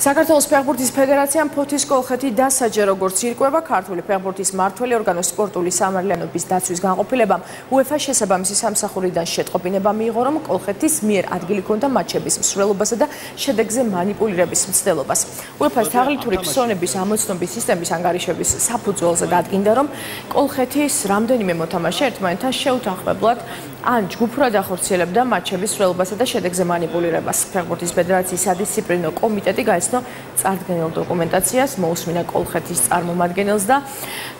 საქართველოს ფეხბურთის ფედერაციამ ფოთის კოლხეთი დასაჯა როგორც ირკვევა ქართული ფეხბურთის მართველი ორგანოს სპორტული სამართლიანობის დაცვის განყოფილებამ უეფა შესაბამისი სამსახურიდან შეტყობინება მიიღო რომ კოლხეთის მიერ ადგილი ჰქონდა მატჩების მსვლელობასა და შედეგზე манипулირების მცდელობას. უეფას თაღლითური ფსონების ამოცნობის სისტემის ანგარიშების საფუძველზე დადგინდა რომ კოლხეთის რამდენიმე მოთამაშე ერთმანეთთან შეუთანხმებლად ან ჯგუფურად ახორციელებდა მატჩების სრულებასა და შედეგზე მანიპულირებას. ფეხბურთის ფედერაციის სადისციპლინო კომიტეტი გაიცნო წარდგენილ დოკუმენტაციას, მოусმინა კოლხეთის წარმომადგენელს და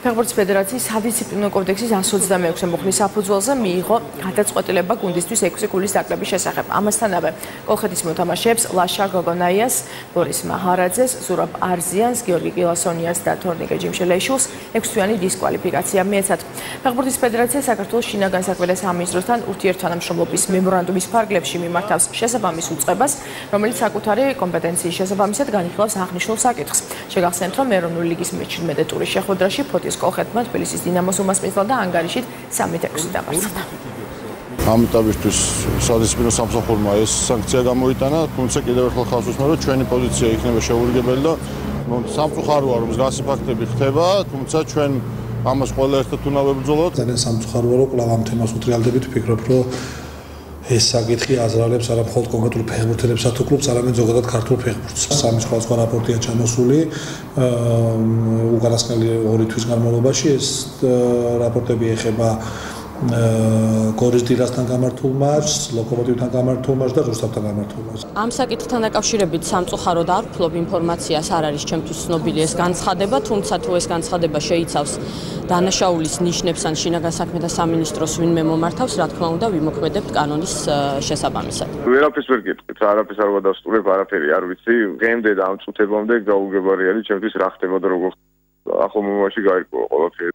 ფეხბურთის ფედერაციის სადისციპლინო კოდექსის 126-ე მოხმის საფუძველზე მიიღო გადაწყვეტილება გუნდისთვის 6 გულის დაკლების შესახებ. ამასთანავე კოლხეთის მოთამაშეებს ლაშა გოგონაიას, ბორის მაჰარაძეს, ზურაბ არზიანს, გიორგი კილასონიას და თორნიკე ჯიმშელეიშვილს 6 თვიანი დისკვალიფიკაცია მიეცათ. ფეხბურთის ფედერაცია საქართველოს შინაგან საქმეთა სამინისტროს საქართველოსთან ურთიერთთანამშრომლობის მემორანდუმის ფარგლებში მიმართავს შესაბამის უწყებას, რომელიც საკუთარი კომპეტენციის შესაბამისად განიხილავს აღნიშნულ საკითხს. შეგახსენებთ, რომ ეროვნული ლიგის მე-17 ტურის შეხვედრაში ფოთის კოლხეთმა თბილისის დინამოს უმასპინძლა და ანგარიშით 3-6 დამარცხდა. ამ ეტაპისთვის სადისციპლინო სამსახურმა ეს სანქცია გამოიტანა, თუმცა კიდევ ერთხელ ხალხს უსმენ, რომ ჩვენი პოზიცია იქნება შეურიგებელი და სამწუხაროა რომ მსგავსი ფაქტები ხდება, თუმცა ჩვენ ამას ყველა ერთად უნდა ვებრძოლოთ. ძალიან სამწუხაროა რომ კლავ ამ თემას უტრიალდებით ვფიქრობ რომ ეს საკითხი აზრალებს არა მხოლოდ კონკრეტულ ფეხბურთელებსა თუ კლუბს, არამედ ზოგადად ქართულ ფეხბურთს. სამი სხვა სხვა რაპორტია ჩამოსული უკანასკნელი ორი თვის განმავლობაში ეს რაპორტები ეხება გორის დილასთან გამართულ მარშს, ლოკომოტივთან გამართულ მარშს და რუსთავთან გამართულ მარშს. ამ საკითხთან დაკავშირებით სამწუხაროდ არ ვფლობ ინფორმაციას, არ არის ჩემთვის ცნობილი ეს განცხადება, თუმცა თუ ეს განცხადება შეიცავს დანაშაულის ნიშნებს ან შინაგან საქმეთა სამინისტროს ვინმე მომართავს, რა თქმა უნდა, ვიმოქმედებთ კანონის შესაბამისად. ვერაფერს ვერ გეტყვით, არაფერს არ ვადასტურებ, არაფერი არ ვიცი. გემდე და ამ წუთებამდე გაუგებარია ჩემთვის რა ხდება და როგორ ახლა მომავალში გაიგო ყველაფერი.